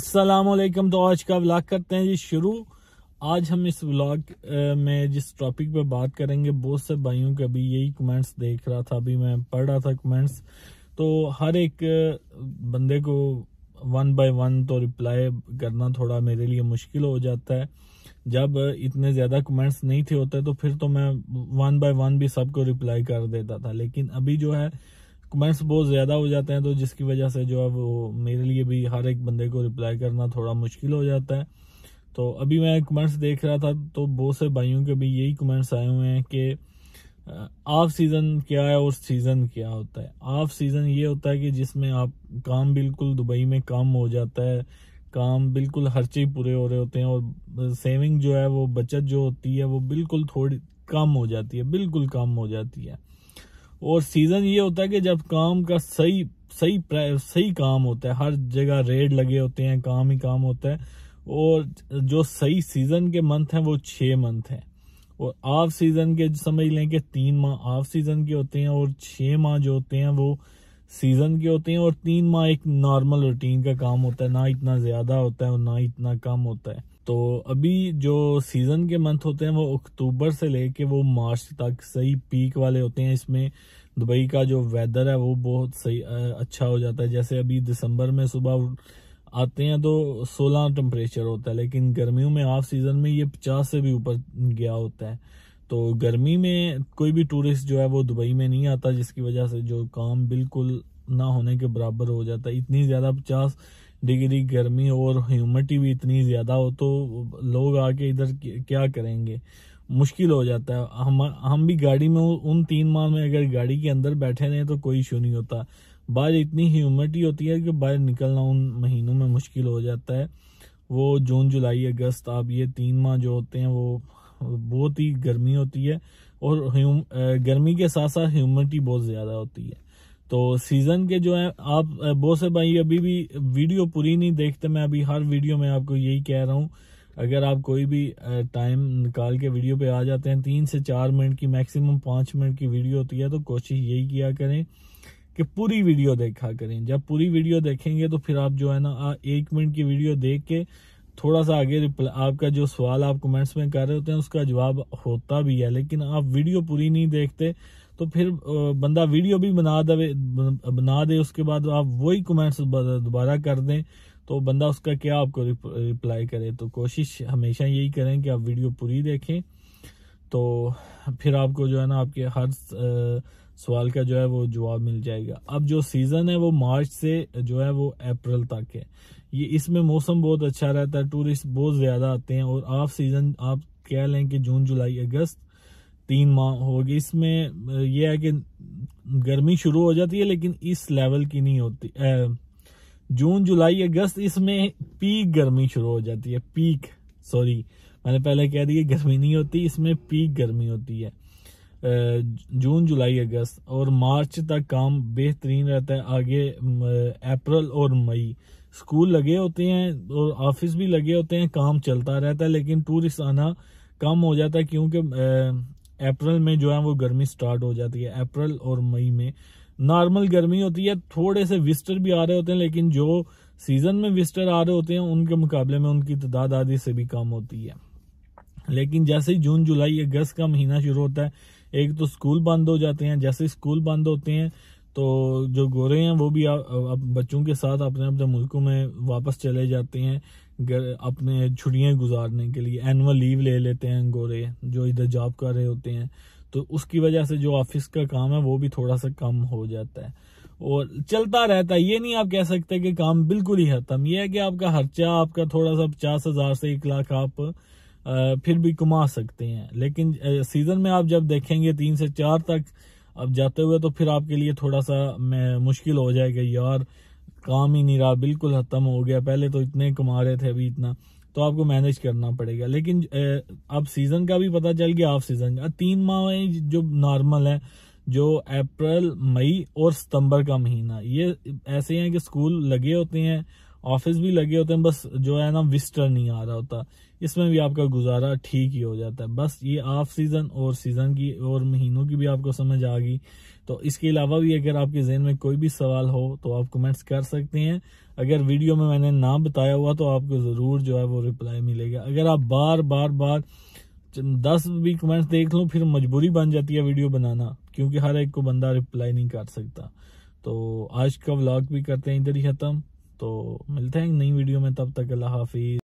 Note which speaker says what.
Speaker 1: असलकम तो आज का व्लॉग करते हैं जी शुरू। आज हम इस व्लॉग में जिस टॉपिक पे बात करेंगे, बहुत से भाइयों के अभी यही कमेंट्स देख रहा था, अभी मैं पढ़ रहा था कमेंट्स तो हर एक बंदे को वन बाय वन तो रिप्लाई करना थोड़ा मेरे लिए मुश्किल हो जाता है। जब इतने ज़्यादा कमेंट्स नहीं थे होते तो फिर तो मैं वन बाय वन भी सबको रिप्लाई कर देता था। लेकिन अभी जो है कमेंट्स बहुत ज़्यादा हो जाते हैं तो जिसकी वजह से जो है वो मेरे लिए भी हर एक बंदे को रिप्लाई करना थोड़ा मुश्किल हो जाता है। तो अभी मैं कमेंट्स देख रहा था तो बहुत से भाइयों के भी यही कमेंट्स आए हुए हैं कि ऑफ़ सीज़न क्या है और सीज़न क्या होता है। ऑफ़ सीज़न ये होता है कि जिसमें आप काम बिल्कुल दुबई में काम हो जाता है, काम बिल्कुल हर खर्चे पूरे हो रहे होते हैं और सेविंग जो है वो बचत जो होती है वो बिल्कुल थोड़ी कम हो जाती है, बिल्कुल कम हो जाती है। और सीज़न ये होता है कि जब काम का सही सही सही काम होता है, हर जगह रेड लगे होते हैं, काम ही काम होता है, और जो सही सीज़न के मंथ हैं वो छ मंथ हैं। और ऑफ़ सीज़न के समझ लें कि तीन माह ऑफ़ सीज़न के होते हैं और छ माह जो होते हैं वो सीज़न के होते हैं और तीन माह एक नॉर्मल रूटीन का काम होता है। ना इतना ज़्यादा होता है और ना इतना कम होता है। तो अभी जो सीज़न के मंथ होते हैं, वो अक्टूबर से लेके वो मार्च तक सही पीक वाले होते हैं। इसमें दुबई का जो वेदर है, वो बहुत सही अच्छा हो जाता है। जैसे अभी दिसंबर में सुबह आते हैं तो 16 टेम्परेचर होता है, लेकिन गर्मियों में ऑफ़ सीज़न में ये 50 से भी ऊपर गया होता है। तो गर्मी में कोई भी टूरिस्ट जो है वो दुबई में नहीं आता, जिसकी वजह से जो काम बिल्कुल ना होने के बराबर हो जाता है। इतनी ज़्यादा पचास डिग्री गर्मी और ह्यूमिडिटी भी इतनी ज़्यादा हो तो लोग आके इधर क्या करेंगे? मुश्किल हो जाता है। हम हम भी गाड़ी में उन तीन माह में अगर गाड़ी के अंदर बैठे रहें तो कोई इशू नहीं होता। बाहर इतनी ह्यूमिडिटी होती है कि बाहर निकलना उन महीनों में मुश्किल हो जाता है। वो जून, जुलाई, अगस्त, आप ये तीन माह जो होते हैं वो बहुत ही गर्मी होती है और गर्मी के साथ साथ ह्यूमिडिटी बहुत ज़्यादा होती है। तो सीज़न के जो है, आप बहुत से भाई अभी भी वीडियो पूरी नहीं देखते, मैं अभी हर वीडियो में आपको यही कह रहा हूँ। अगर आप कोई भी टाइम निकाल के वीडियो पे आ जाते हैं, तीन से चार मिनट की, मैक्सिमम पाँच मिनट की वीडियो होती है तो कोशिश यही किया करें कि पूरी वीडियो देखा करें। जब पूरी वीडियो देखेंगे तो फिर आप जो है ना एक मिनट की वीडियो देख के थोड़ा सा आगे रिप्लाई आपका जो सवाल आप कमेंट्स में कर रहे होते हैं, उसका जवाब होता भी है, लेकिन आप वीडियो पूरी नहीं देखते तो फिर बंदा वीडियो भी बना दे बना दे, उसके बाद आप वही कमेंट्स दोबारा कर दें तो बंदा उसका क्या आपको रिप्लाई करे? तो कोशिश हमेशा यही करें कि आप वीडियो पूरी देखें तो फिर आपको जो है ना, आपके हर सवाल का जो है वो जवाब मिल जाएगा। अब जो सीज़न है वो मार्च से जो है वो अप्रैल तक है। ये इसमें मौसम बहुत अच्छा रहता है टूरिस्ट बहुत ज़्यादा आते हैं और ऑफ़ सीज़न आप कह लें कि जून, जुलाई, अगस्त तीन माह होगी। इसमें यह है कि गर्मी शुरू हो जाती है, लेकिन इस लेवल की नहीं होती। जून, जुलाई, अगस्त, इसमें पीक गर्मी शुरू हो जाती है। पीक सॉरी मैंने पहले कह दिया गर्मी नहीं होती, इसमें पीक गर्मी होती है। जून, जुलाई, अगस्त और मार्च तक काम बेहतरीन रहता है। आगे अप्रैल और मई स्कूल लगे होते हैं और ऑफ़िस भी लगे होते हैं, काम चलता रहता है, लेकिन टूरिस्ट आना कम हो जाता है क्योंकि अप्रैल में जो है वो गर्मी स्टार्ट हो जाती है। अप्रैल और मई में नॉर्मल गर्मी होती है, थोड़े से विस्टर भी आ रहे होते हैं, लेकिन जो सीज़न में विस्टर आ रहे होते हैं, उनके मुकाबले में उनकी तादाद आदि से भी कम होती है। लेकिन जैसे ही जून, जुलाई, अगस्त का महीना शुरू होता है, एक तो स्कूल बंद हो जाते हैं। जैसे स्कूल बंद होते हैं तो जो गोरे हैं, वो भी अब बच्चों के साथ अपने अपने मुल्कों में वापस चले जाते हैं अपने छुट्टियाँ गुजारने के लिए एनुअल लीव ले लेते हैं गोरे, जो इधर जॉब कर रहे होते हैं तो उसकी वजह से जो ऑफ़िस का काम है, वो भी थोड़ा सा कम हो जाता है। और चलता रहता है, ये नहीं आप कह सकते कि काम बिल्कुल ही खत्म, ये है कि आपका खर्चा, आपका थोड़ा सा पचास हज़ार से एक लाख आप फिर भी कमा सकते हैं। लेकिन सीज़न में आप जब देखेंगे, तीन से चार तक अब जाते हुए तो फिर आपके लिए थोड़ा सा मुश्किल हो जाएगा, यार। काम ही नहीं रहा, बिल्कुल खत्म हो गया। पहले तो इतने कमा रहे थे अभी इतना तो आपको मैनेज करना पड़ेगा। लेकिन अब सीज़न का भी पता चल गया ऑफ़ सीज़न का। तीन माह जो नॉर्मल है, जो अप्रैल मई और सितंबर का महीना। ये ऐसे हैं कि स्कूल लगे होते हैं ऑफ़िस भी लगे होते हैं, बस जो है ना, विस्टर नहीं आ रहा होता। इसमें भी आपका गुजारा ठीक ही हो जाता है। बस ये ऑफ़ सीज़न और सीज़न की और महीनों की भी आपको समझ आ गई। तो इसके अलावा भी अगर आपके जहन में कोई भी सवाल हो तो आप कमेंट्स कर सकते हैं। अगर वीडियो में मैंने ना बताया हुआ तो आपको ज़रूर जो है वो रिप्लाई मिलेगा। अगर आप बार बार बार दस भी कमेंट्स देख लो, फिर मजबूरी बन जाती है वीडियो बनाना, क्योंकि हर एक को बंदा रिप्लाई नहीं कर सकता। तो आज का व्लॉग भी करते हैं, इधर ही ख़त्म। तो मिलते हैं नई वीडियो में तब तक अल्लाह हाफिज़।